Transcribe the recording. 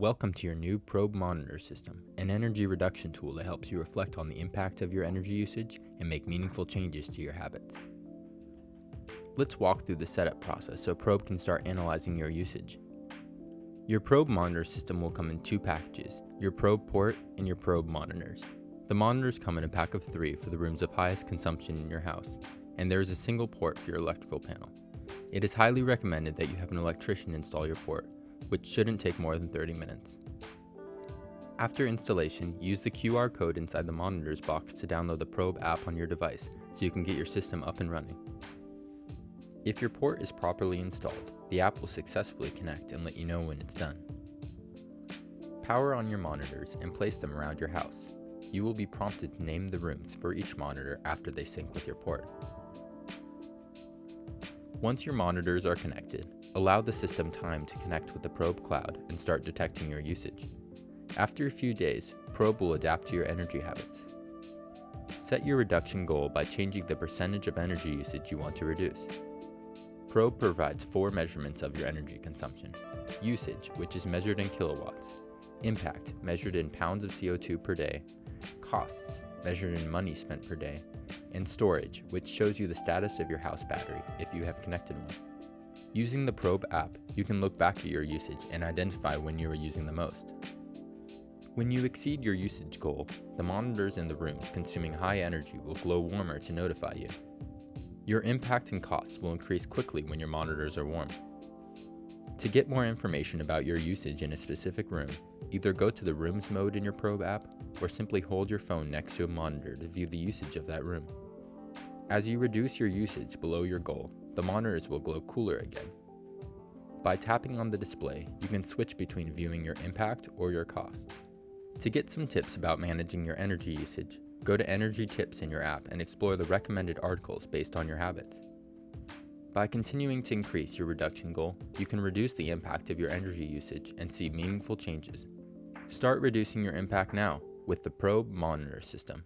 Welcome to your new Probe Monitor System, an energy reduction tool that helps you reflect on the impact of your energy usage and make meaningful changes to your habits. Let's walk through the setup process so Probe can start analyzing your usage. Your Probe Monitor System will come in two packages, your Probe port and your Probe monitors. The monitors come in a pack of three for the rooms of highest consumption in your house, and there is a single port for your electrical panel. It is highly recommended that you have an electrician install your port which shouldn't take more than 30 minutes. After installation, use the QR code inside the monitors box to download the Probe app on your device so you can get your system up and running. If your port is properly installed, the app will successfully connect and let you know when it's done. Power on your monitors and place them around your house. You will be prompted to name the rooms for each monitor after they sync with your port. Once your monitors are connected, Allow the system time to connect with the Probe cloud and start detecting your usage. After a few days, Probe will adapt to your energy habits. Set your reduction goal by changing the percentage of energy usage you want to reduce. Probe provides four measurements of your energy consumption. Usage, which is measured in kilowatts. Impact, measured in pounds of CO2 per day. Costs, measured in money spent per day. And storage, which shows you the status of your house battery if you have connected one. Using the Probe app, you can look back at your usage and identify when you are using the most. When you exceed your usage goal, the monitors in the rooms consuming high energy will glow warmer to notify you. Your impact and costs will increase quickly when your monitors are warm. To get more information about your usage in a specific room, either go to the Rooms mode in your Probe app or simply hold your phone next to a monitor to view the usage of that room. As you reduce your usage below your goal, the monitors will glow cooler again. By tapping on the display, you can switch between viewing your impact or your costs. To get some tips about managing your energy usage, go to Energy Tips in your app and explore the recommended articles based on your habits. By continuing to increase your reduction goal, you can reduce the impact of your energy usage and see meaningful changes. Start reducing your impact now with the Probe Monitor System.